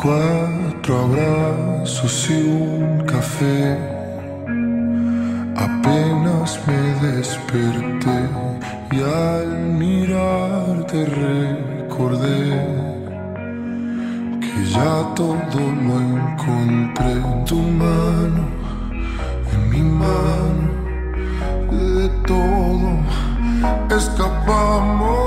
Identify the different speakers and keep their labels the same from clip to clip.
Speaker 1: Cuatro abrazos y un café. Apenas me desperté y al mirarte recordé que ya todo lo encontré en tu mano, en mi mano, de todo escapamos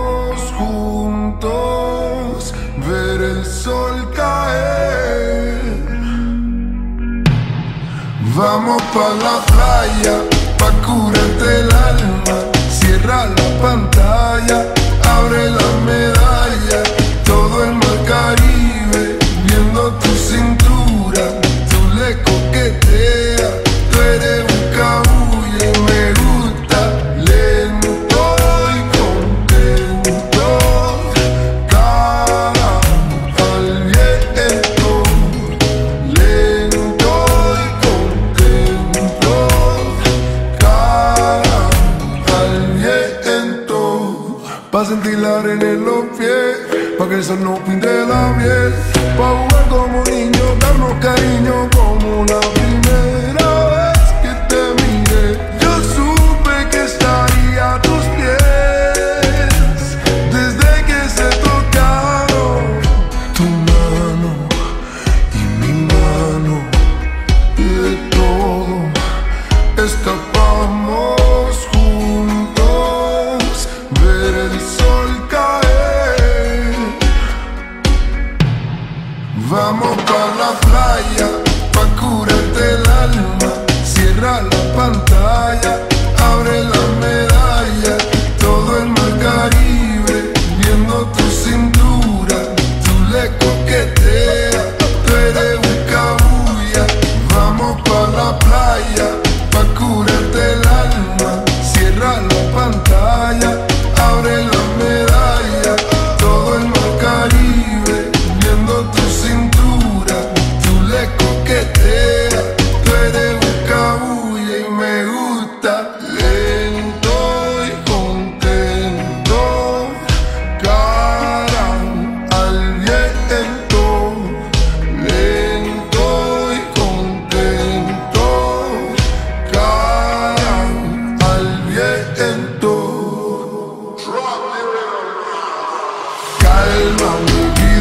Speaker 1: Vamos pa' la playa, pa' curarte Pa' sentir la arena en los pies, pa' que el sol no pinte la piel. Pa' jugar como niños, darnos cariño como la primera vez que te miré. Yo supe que estaría a tus pies desde que se tocaron tu mano y mi mano de todo escapamos vamos pa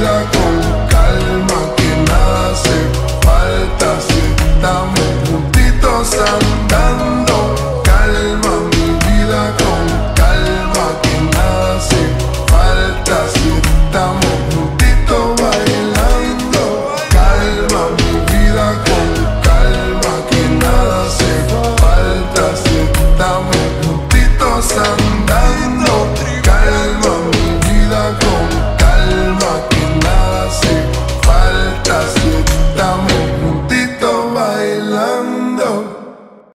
Speaker 1: Like con